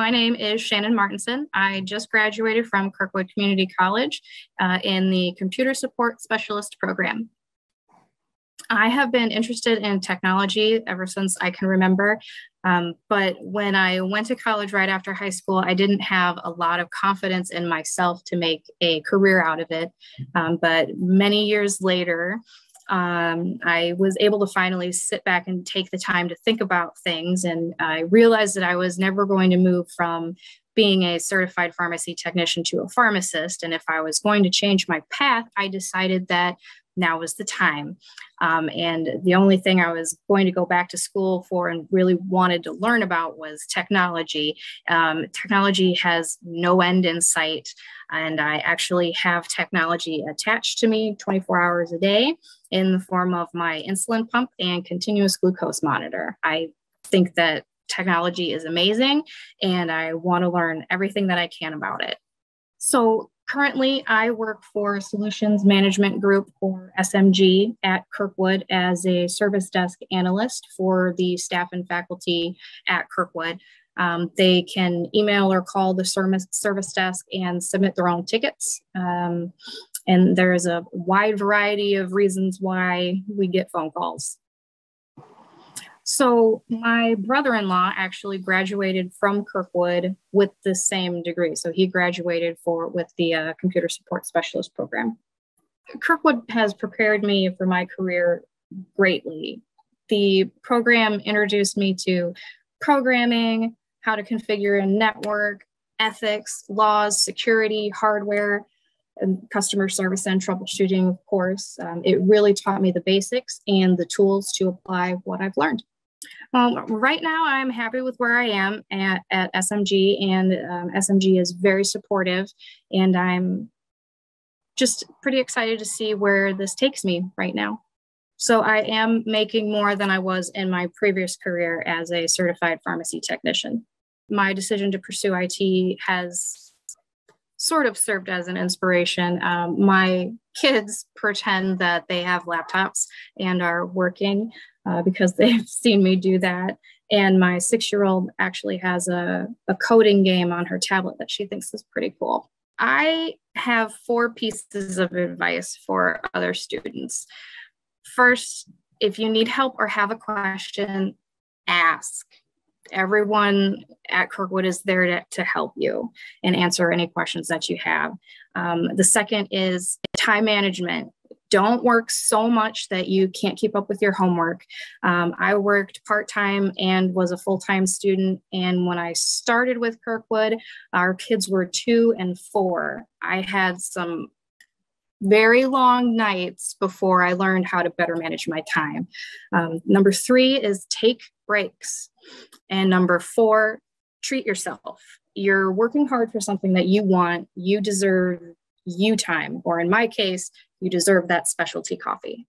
my name is Shannon Martensen. I just graduated from Kirkwood Community College uh, in the Computer Support Specialist program. I have been interested in technology ever since I can remember. Um, but when I went to college right after high school, I didn't have a lot of confidence in myself to make a career out of it. Um, but many years later, um, I was able to finally sit back and take the time to think about things. And I realized that I was never going to move from being a certified pharmacy technician to a pharmacist. And if I was going to change my path, I decided that now was the time. Um, and the only thing I was going to go back to school for and really wanted to learn about was technology. Um, technology has no end in sight, and I actually have technology attached to me 24 hours a day in the form of my insulin pump and continuous glucose monitor. I think that technology is amazing, and I want to learn everything that I can about it. So, Currently, I work for Solutions Management Group or SMG at Kirkwood as a service desk analyst for the staff and faculty at Kirkwood. Um, they can email or call the service, service desk and submit their own tickets. Um, and there's a wide variety of reasons why we get phone calls. So my brother-in-law actually graduated from Kirkwood with the same degree. So he graduated for with the uh, computer support specialist program. Kirkwood has prepared me for my career greatly. The program introduced me to programming, how to configure a network, ethics, laws, security, hardware, and customer service and troubleshooting, of course. Um, it really taught me the basics and the tools to apply what I've learned. Um, right now, I'm happy with where I am at, at SMG, and um, SMG is very supportive, and I'm just pretty excited to see where this takes me right now. So, I am making more than I was in my previous career as a certified pharmacy technician. My decision to pursue IT has sort of served as an inspiration. Um, my kids pretend that they have laptops and are working uh, because they've seen me do that. And my six year old actually has a, a coding game on her tablet that she thinks is pretty cool. I have four pieces of advice for other students. First, if you need help or have a question, ask. Everyone at Kirkwood is there to, to help you and answer any questions that you have. Um, the second is time management don't work so much that you can't keep up with your homework. Um, I worked part time and was a full time student. And when I started with Kirkwood, our kids were two and four. I had some very long nights before I learned how to better manage my time. Um, number three is take breaks. And number four, treat yourself. You're working hard for something that you want, you deserve you time, or in my case, you deserve that specialty coffee.